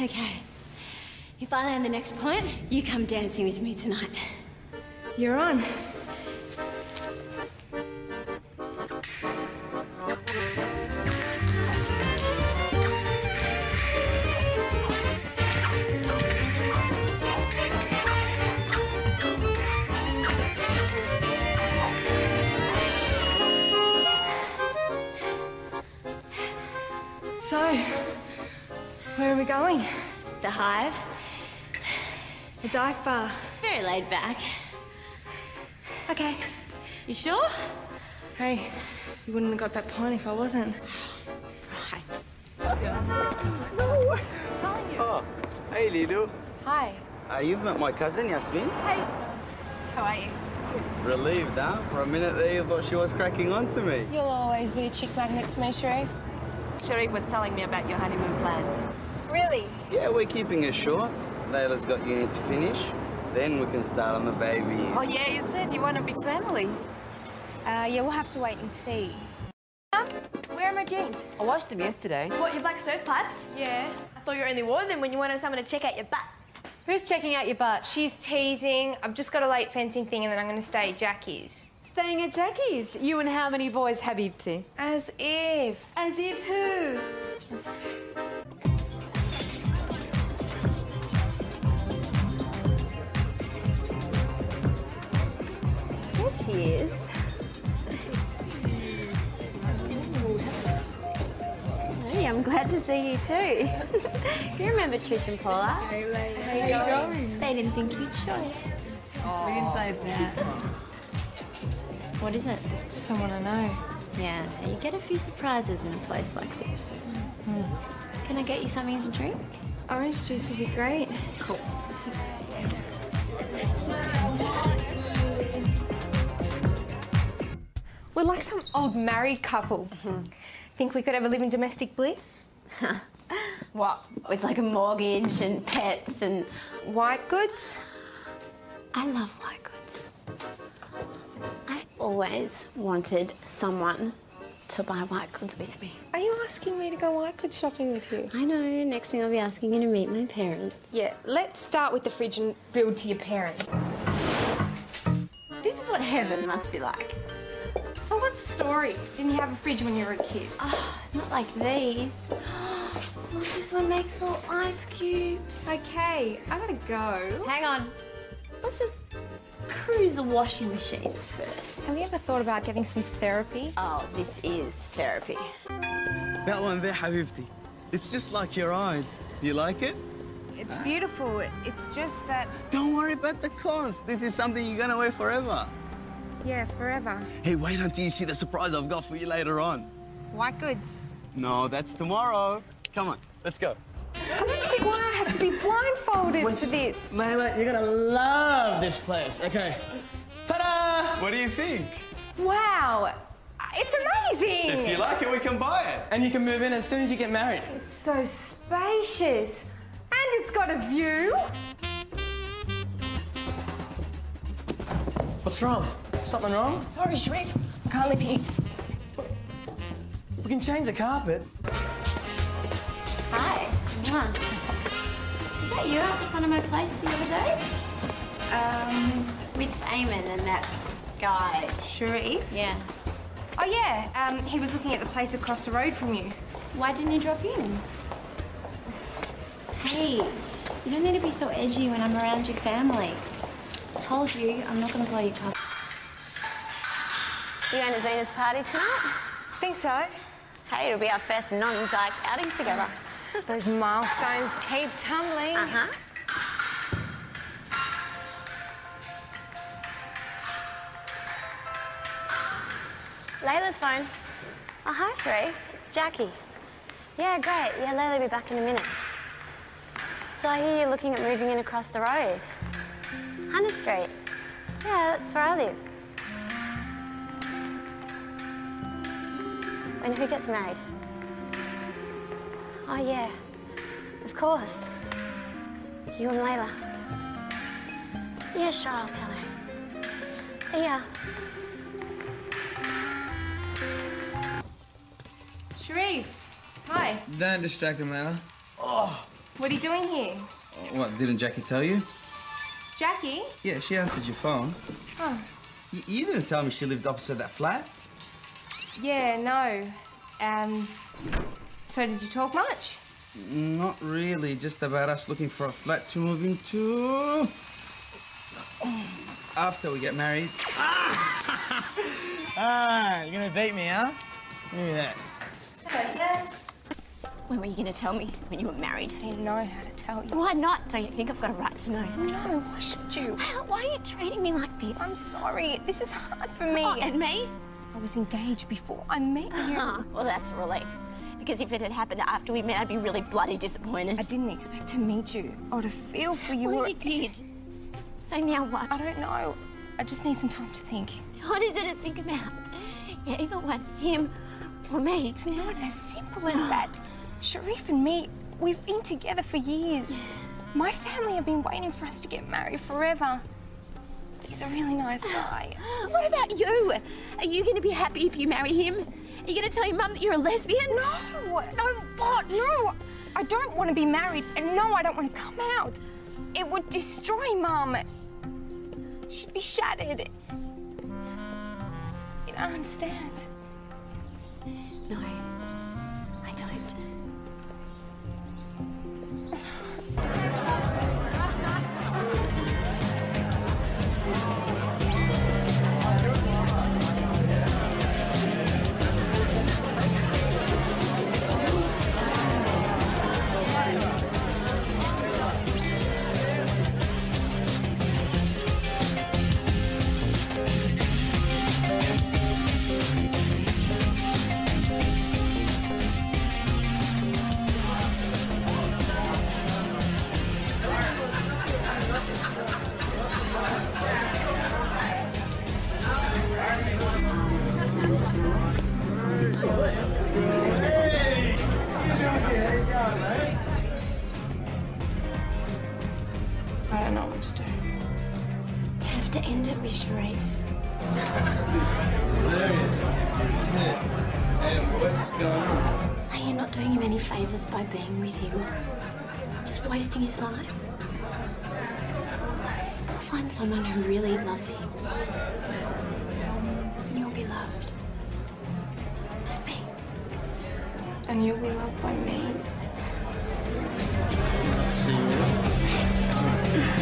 Okay. If I land the next point, you come dancing with me tonight. You're on. We going? The Hive. A dive bar. Very laid back. Okay. You sure? Hey, you wouldn't have got that point if I wasn't. Right. Oh, hey, Lilu. Hi. Uh, you've met my cousin, Yasmin. Hey. How are you? Relieved, huh? For a minute there, you thought she was cracking on to me. You'll always be a chick magnet to me, Sharif. Sharif was telling me about your honeymoon plans. Really? Yeah, we're keeping it short. Layla's got uni to finish. Then we can start on the babies. Oh, yeah, you said you want a big family. Uh, yeah, we'll have to wait and see. Um, where are my jeans? I washed them yesterday. What, your black surf pipes? Yeah. I thought you only wore them when you wanted someone to check out your butt. Who's checking out your butt? She's teasing. I've just got a late fencing thing and then I'm going to stay at Jackie's. Staying at Jackie's. You and how many boys, have you Habibti? As if. As if who? She is. Hey, I'm glad to see you too. you remember Trish and Paula? Hey, How you going? They didn't think you'd show. We didn't say that. What is it? Just Someone I know. Yeah, you get a few surprises in a place like this. Hmm. Can I get you something to drink? Orange juice would be great. Cool. We're like some old married couple. Mm-hmm. Think we could ever live in domestic bliss? What? With like a mortgage and pets and. White goods? I love white goods. I always wanted someone to buy white goods with me. Are you asking me to go white goods shopping with you? I know, next thing I'll be asking you to meet my parents. Yeah, let's start with the fridge and build to your parents. This is what heaven must be like. So what's the story? Didn't you have a fridge when you were a kid? Oh, not like these. Look, this one makes little ice cubes. Okay, I gotta go. Hang on. Let's just cruise the washing machines first. Have you ever thought about getting some therapy? Oh, this is therapy. That one there, Habibti. It's just like your eyes. You like it? It's beautiful. It's just that, Don't worry about the cost. This is something you're gonna wear forever. Yeah, forever. Hey, wait until you see the surprise I've got for you later on. White goods. No, that's tomorrow. Come on, let's go. I don't see why I have to be blindfolded for this. Layla, you're gonna love this place. Okay. Ta-da! What do you think? Wow, it's amazing. If you like it, we can buy it. And you can move in as soon as you get married. It's so spacious. And it's got a view. What's wrong? Something wrong? Sorry, Sharif. I can't leave here. We can change the carpet. Hi. Is that you out in front of my place the other day? Um, with Eamon and that guy. Sharif? Yeah. Oh, yeah. Um, he was looking at the place across the road from you. Why didn't you drop in? Hey, you don't need to be so edgy when I'm around your family. I told you, I'm not going to blow your cover. You going to Zena's party tonight? Think so. Hey, it'll be our first non-dyke outing together. Those milestones keep tumbling. Uh-huh. Layla's phone. Oh, hi, Sharif. It's Jackie. Yeah, great. Yeah, Layla will be back in a minute. So I hear you're looking at moving in across the road. Hunter Street. Yeah, that's where I live. When who gets married? Oh, yeah. Of course. You and Layla. Yeah, sure, I'll tell her. See ya. Sharif. Hi. Don't distract him, Layla. Oh. What are you doing here? Oh, what, didn't Jackie tell you? Jackie? Yeah, she answered your phone. Oh. Y- you didn't tell me she lived opposite that flat. Yeah, no. Um, so did you talk much? Not really, just about us looking for a flat to move into. After we get married. Ah, you're gonna beat me, huh? Give me that. Hello, Dad. When were you going to tell me? When you were married? I didn't know how to tell you. Why not? Don't you think I've got a right to know? No, why should you? Hal, why are you treating me like this? I'm sorry. This is hard for me. Oh, and me? I was engaged before I met you. Well, that's a relief. Because if it had happened after we met, I'd be really bloody disappointed. I didn't expect to meet you or to feel for you. Well, or... you did. So now what? I don't know. I just need some time to think. What is it to think about? You either want him or me. It's not as simple as that. Sharif and me, we've been together for years. My family have been waiting for us to get married forever. He's a really nice guy. What about you? Are you going to be happy if you marry him? Are you going to tell your mum that you're a lesbian? No! No, what? No! I don't want to be married, and no, I don't want to come out. It would destroy Mum. She'd be shattered. You don't understand. No, Rafe. Hilarious, it? What's going on? You're not doing him any favors by being with him. Just wasting his life. Find someone who really loves him. You'll be loved. By me. And you'll be loved by me. See you.